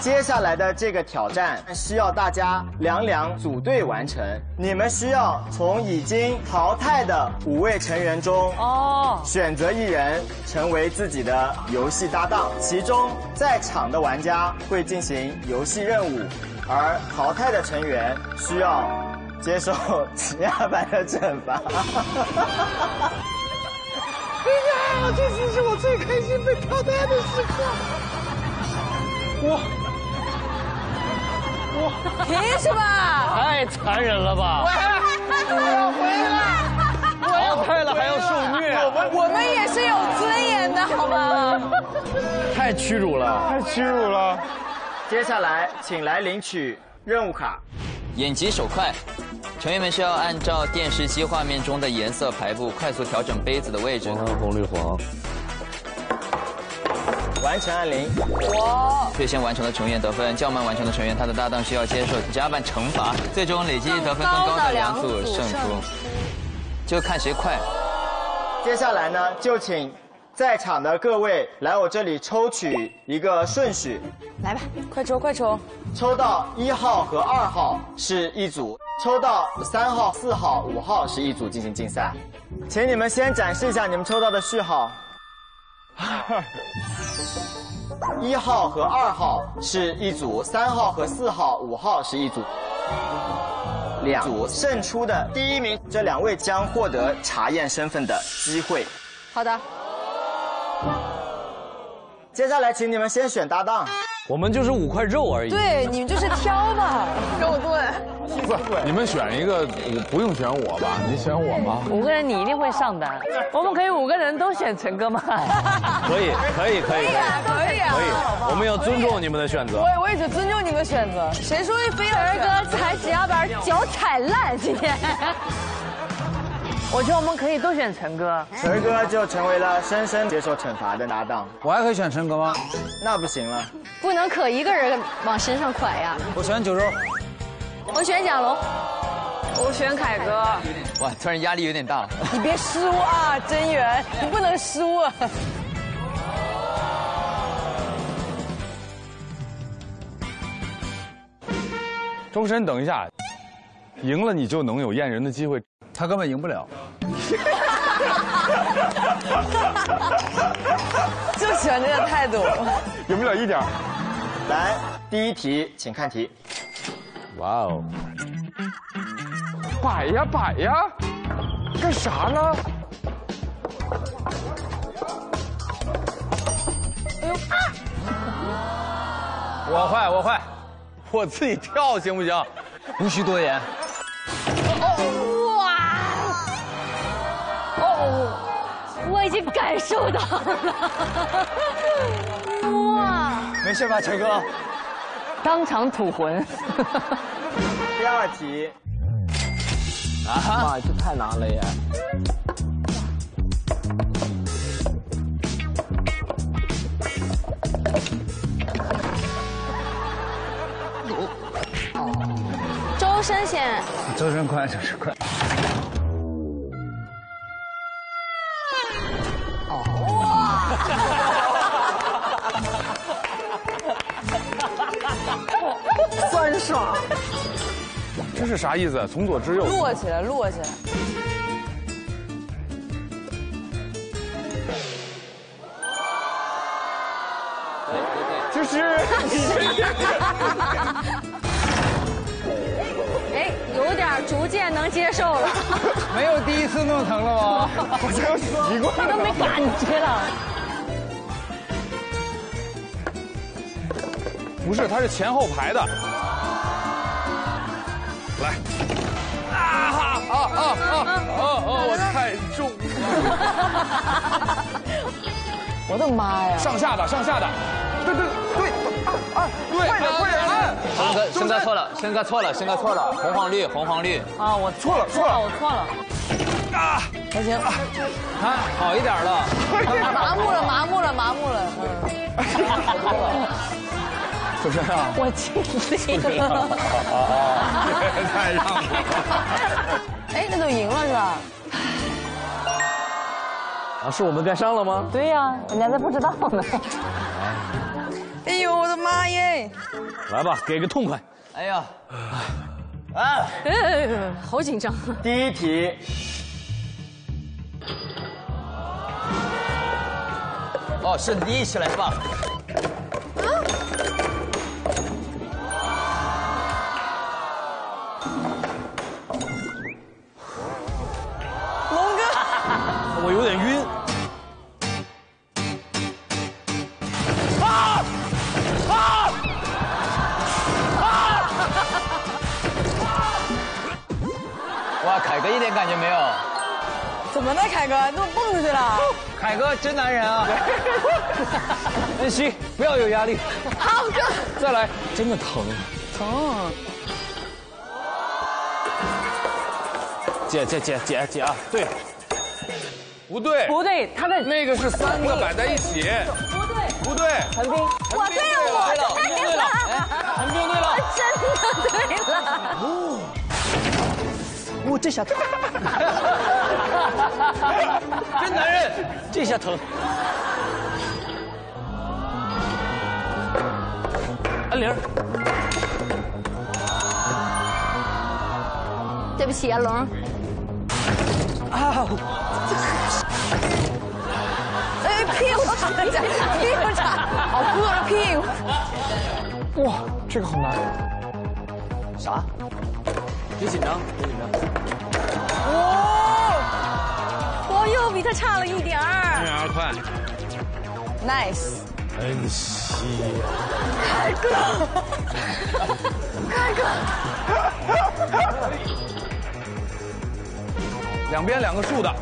接下来的这个挑战需要大家两两组队完成。你们需要从已经淘汰的五位成员中哦选择一人成为自己的游戏搭档，其中在场的玩家会进行游戏任务，而淘汰的成员需要接受挤压版的惩罚。哎呀，这次是我最开心被淘汰的时刻。我我凭什么？太残忍了吧！我要回来！淘汰了还要受虐，我们也是有尊严的，好吗？太屈辱了，太屈辱了。接下来，请来领取任务卡。眼疾手快。成员们需要按照电视机画面中的颜色排布，快速调整杯子的位置。黄红绿黄。完成按铃。哇！最先完成的成员得分，较慢完成的成员，他的搭档需要接受加班惩罚。最终累计得分更高的两组胜出，就看谁快。接下来呢，就请在场的各位来我这里抽取一个顺序。来吧，快抽快抽！抽到一号和二号是一组。抽到三号、四号、五号是一组进行竞赛，请你们先展示一下你们抽到的序号。一号和二号是一组，三号和四号、五号是一组。两组胜出的第一名，这两位将获得查验身份的机会。好的。接下来，请你们先选搭档。我们就是五块肉而已。对，你们就是挑吧，肉盾。不，你们选一个，不用选我吧？你选我吗？五个人你一定会上单。我们可以五个人都选陈哥吗？可以，可以，可以，可以，可以啊，可以。我们要尊重你们的选择。我我也是尊重你们选择。谁说飞儿哥踩只要把脚踩烂今天？我觉得我们可以都选陈哥，陈哥就成为了深深接受惩罚的搭档。我还可以选陈哥吗？那不行了，不能可一个人往身上蒯呀。我选九州，我选蒋龙，我选凯哥。哇，突然压力有点大。你别输啊，真源，你不能输啊。周深，等一下，赢了你就能有验人的机会。他根本赢不了，就喜欢这个态度，赢不了一点。来，第一题，请看题。哇哦，摆呀摆呀，干啥呢？哎呦啊！我坏我坏，我自己跳行不行？无需多言。哇！哦我已经感受到了，哇！没事吧，陈哥？当场吐魂。第二题。啊哈，这太难了呀！周深先。周深快，周深快。爽，这是啥意思？从左至右，落起来，落起来。这是。哎，有点逐渐能接受了。没有第一次那么疼了吗？好像习惯了。他都没感觉了。不是，它是前后排的。来，啊哈啊啊啊啊啊！我太重。我的妈呀！上下的，上下的。对对对，啊，对，快点快点按。申哥，申哥错了，申哥错了，申哥错了，红黄绿，红黄绿。啊，我错了错了，我错了。啊，还行，看好一点了。麻木了，麻木了，麻木了。嗯。主持人啊，我尽力了。太让了。哎，那就赢了是吧？啊，是我们该上了吗？对呀，人家都不知道呢。哎呦，我的妈耶！哎，来吧，给个痛快。哎呀，啊哎，好紧张。第一题，哦，是你一起来是哥一点感觉没有。怎么了，凯哥？你怎么蹦出去了？凯哥真男人啊！恩熙，不要有压力。好哥，再来，真的疼。疼。姐姐姐姐姐啊，对，不对，不对，他的那个是三个摆在一起，不对，不对，陈斌，我对了，我对了，陈斌对了，真的对了。我这下疼，真男人，这下疼。安玲，对不起啊，龙。啊，哎，屁股插着，屁股插，好硌着屁股。哇，这个好难。啥？别紧张，别紧张。哦，我又比他差了一点儿。女儿快，Nice，恩熙，凯哥，凯哥，两边两个竖的，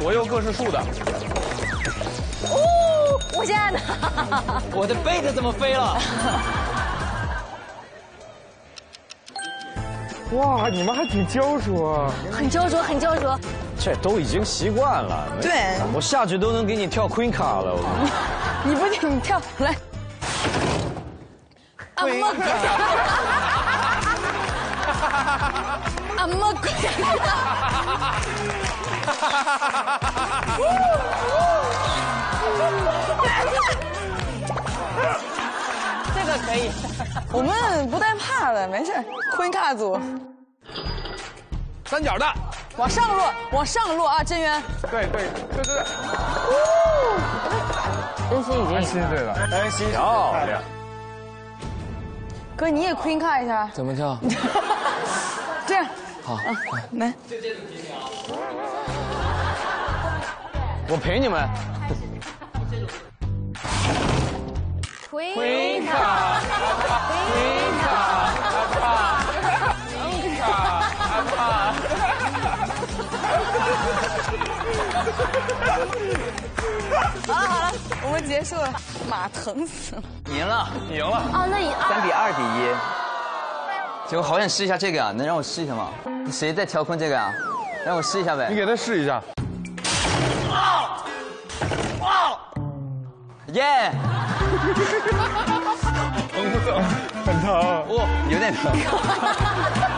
左右各是竖的。哦，我现在呢？我的被子怎么飞了？哇，你们还挺焦灼啊！很焦灼，很焦灼。这都已经习惯了。对，我下去都能给你跳 Queen 卡了。我 你不信你跳来。啊么鬼！啊么鬼！这个可以。我们不带怕的，没事。昆卡组，三角的，往上落，往上落啊！真源，对对对对对，真心已经安心对了。恩熙漂亮。哥，你也 queen 卡一下，怎么跳？这样好，来。我陪你们。回卡，好 了好了，我们结束了。马疼死了。赢了，你赢了。哦，那你三比二比一。结果好想试一下这个啊，能让我试一下吗？谁在调控这个啊？让我试一下呗。你给他试一下。耶！疼不疼？很疼。哦，有点疼。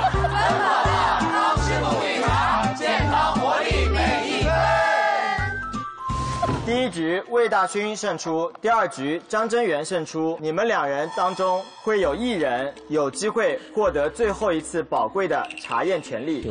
第一局魏大勋胜出，第二局张真源胜出。你们两人当中会有一人有机会获得最后一次宝贵的查验权利。